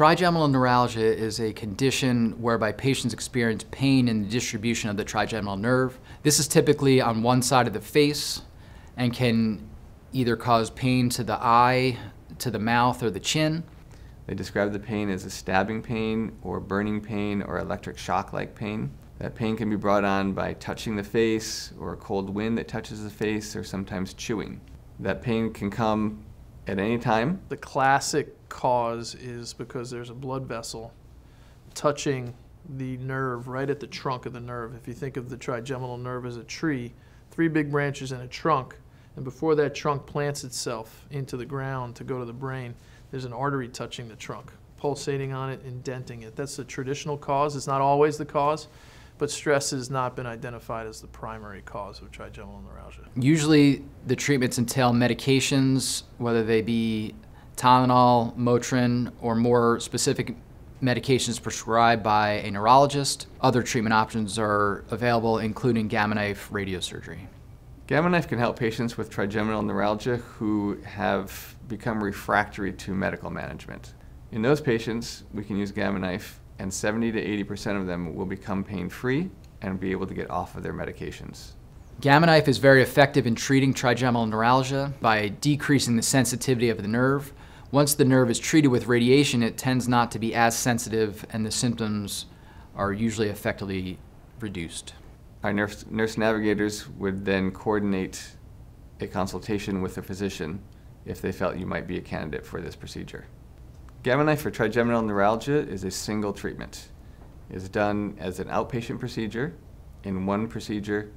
Trigeminal neuralgia is a condition whereby patients experience pain in the distribution of the trigeminal nerve. This is typically on one side of the face and can either cause pain to the eye, to the mouth, or the chin. They describe the pain as a stabbing pain or burning pain or electric shock-like pain. That pain can be brought on by touching the face or a cold wind that touches the face or sometimes chewing. That pain can come at any time. The classic cause is because there's a blood vessel touching the nerve right at the trunk of the nerve. If you think of the trigeminal nerve as a tree, three big branches and a trunk, and before that trunk plants itself into the ground to go to the brain, there's an artery touching the trunk, pulsating on it, indenting it. That's the traditional cause. It's not always the cause, but stress has not been identified as the primary cause of trigeminal neuralgia. Usually the treatments entail medications, whether they be Tylenol, Motrin, or more specific medications prescribed by a neurologist. Other treatment options are available, including Gamma Knife radiosurgery. Gamma Knife can help patients with trigeminal neuralgia who have become refractory to medical management. In those patients, we can use Gamma Knife, and 70 to 80% of them will become pain-free and be able to get off of their medications. Gamma Knife is very effective in treating trigeminal neuralgia by decreasing the sensitivity of the nerve once the nerve is treated with radiation, it tends not to be as sensitive and the symptoms are usually effectively reduced. Our nurse, nurse navigators would then coordinate a consultation with a physician if they felt you might be a candidate for this procedure. Gamma knife for trigeminal neuralgia is a single treatment. It is done as an outpatient procedure in one procedure,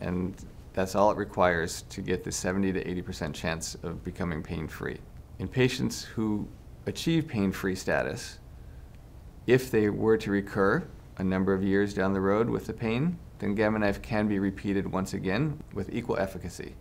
and that's all it requires to get the 70 to 80% chance of becoming pain-free. In patients who achieve pain-free status, if they were to recur a number of years down the road with the pain, then Gamma Knife can be repeated once again with equal efficacy.